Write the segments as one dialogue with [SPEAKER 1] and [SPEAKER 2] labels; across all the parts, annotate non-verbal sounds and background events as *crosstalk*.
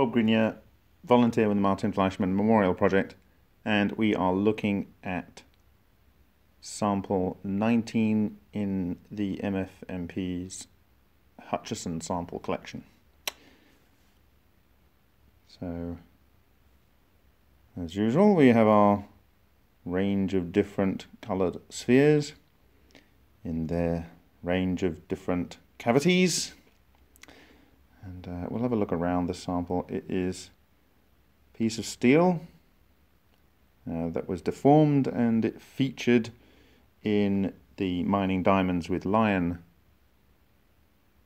[SPEAKER 1] Bob Greenyer, volunteer with the Martin Fleischmann Memorial Project, and we are looking at sample 19 in the MFMP's Hutchison sample collection. So, as usual, we have our range of different coloured spheres in their range of different cavities. And uh, we'll have a look around the sample. It is a piece of steel uh, that was deformed and it featured in the Mining Diamonds with Lion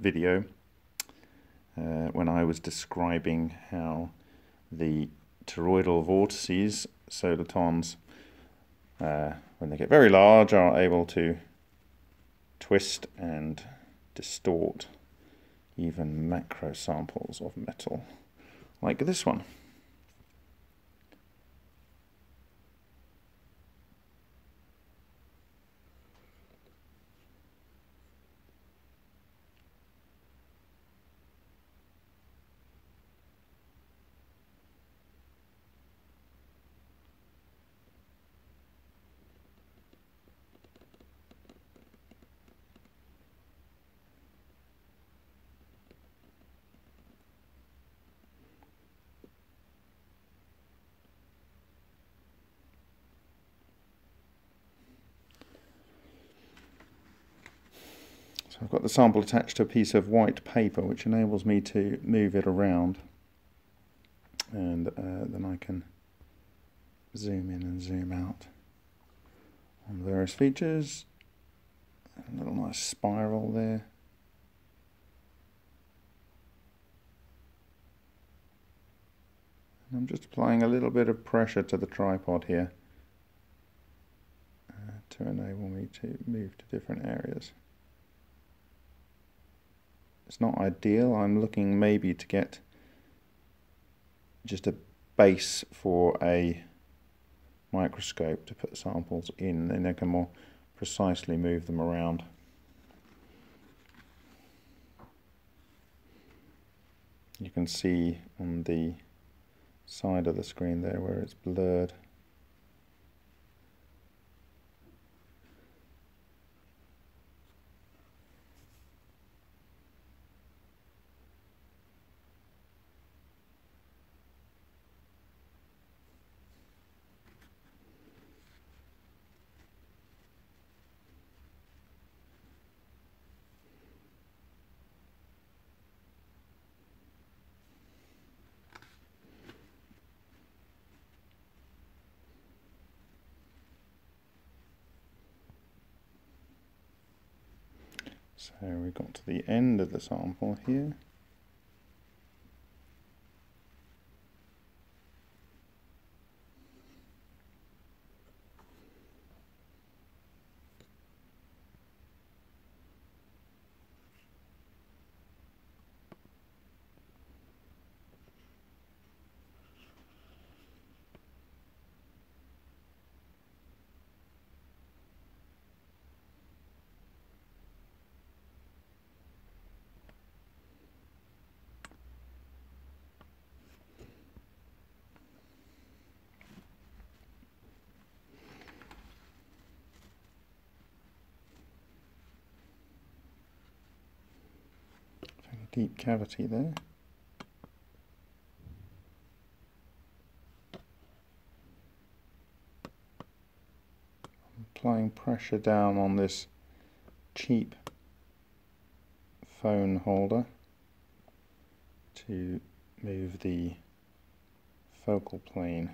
[SPEAKER 1] video uh, when I was describing how the toroidal vortices, solitons, uh, when they get very large, are able to twist and distort even macro samples of metal, like this one. So I've got the sample attached to a piece of white paper which enables me to move it around and uh, then I can zoom in and zoom out on various features. A little nice spiral there. And I'm just applying a little bit of pressure to the tripod here uh, to enable me to move to different areas. It's not ideal. I'm looking maybe to get just a base for a microscope to put samples in and then I can more precisely move them around. You can see on the side of the screen there where it's blurred. So we got to the end of the sample here. Deep cavity there. Applying pressure down on this cheap phone holder to move the focal plane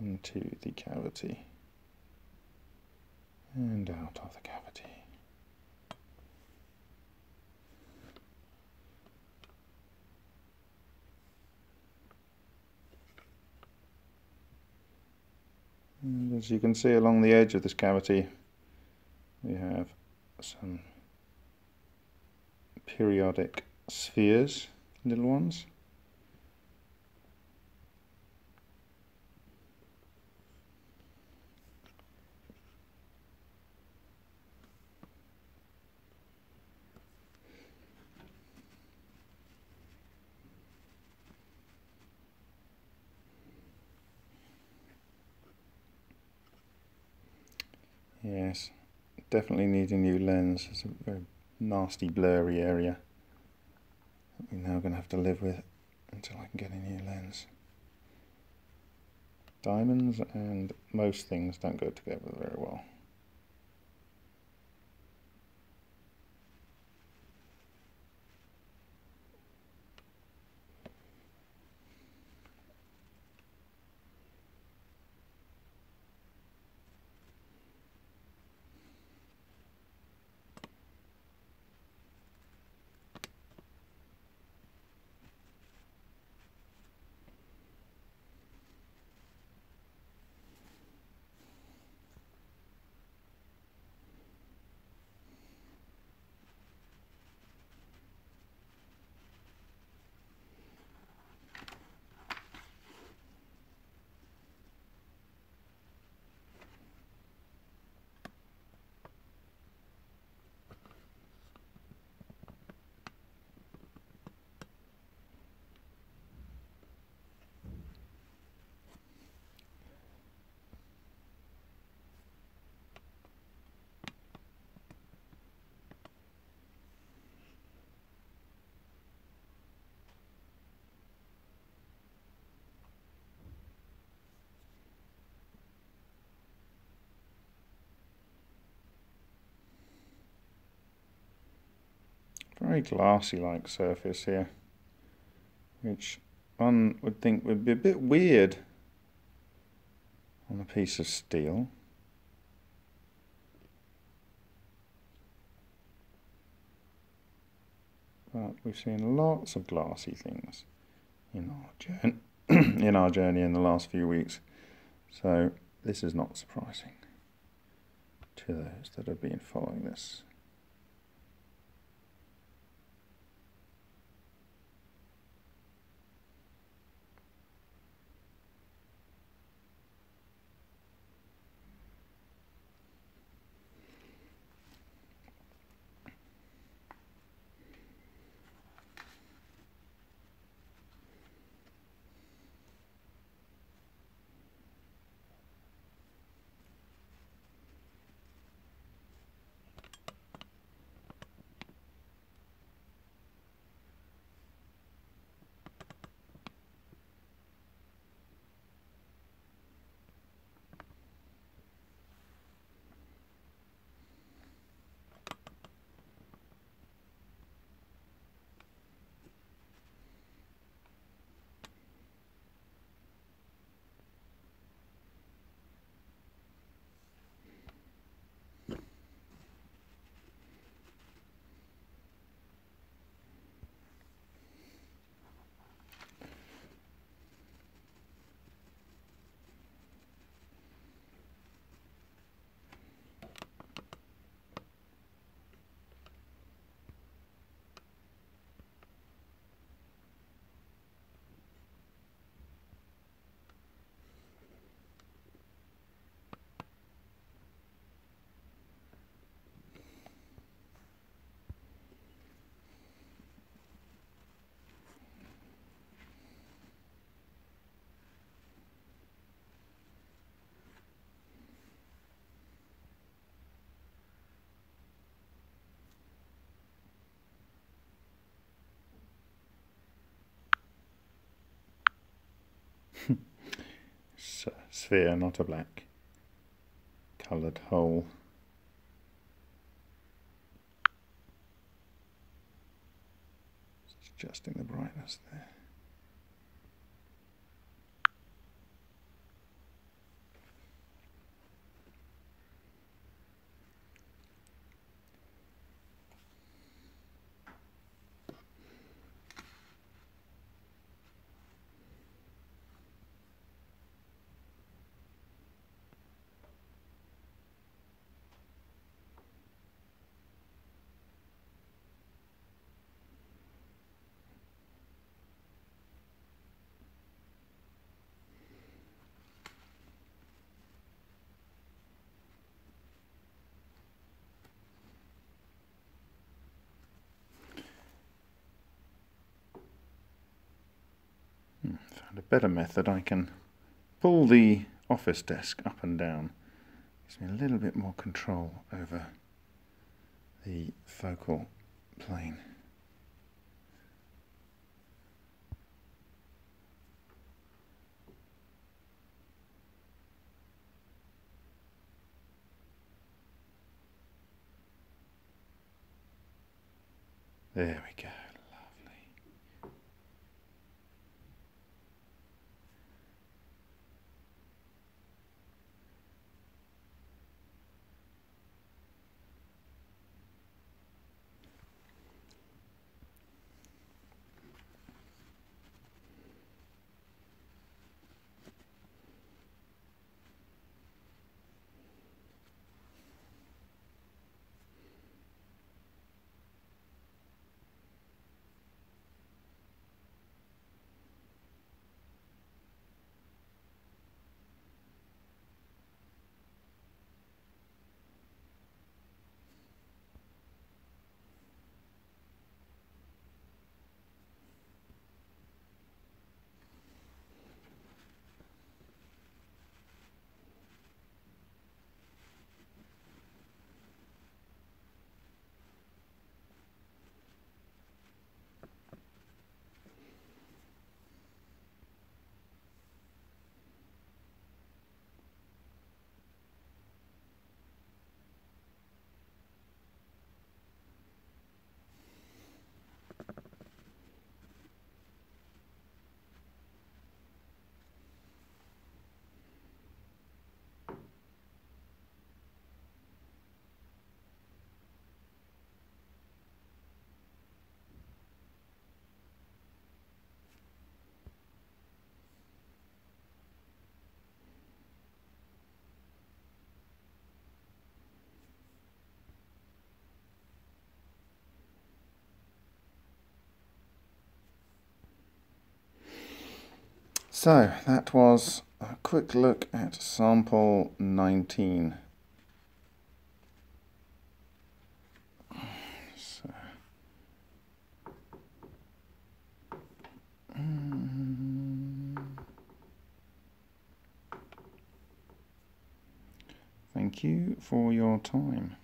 [SPEAKER 1] into the cavity and out of the cavity. And as you can see along the edge of this cavity we have some periodic spheres, little ones. Yes, definitely need a new lens. It's a very nasty blurry area we're now going to have to live with until I can get a new lens. Diamonds and most things don't go together very well. Very glassy like surface here which one would think would be a bit weird on a piece of steel. But we've seen lots of glassy things in our journey *clears throat* in our journey in the last few weeks. So this is not surprising to those that have been following this sphere, not a black coloured hole. adjusting the brightness there. Found a better method. I can pull the office desk up and down gives me a little bit more control over the focal plane. There we go. So that was a quick look at sample 19. So, thank you for your time.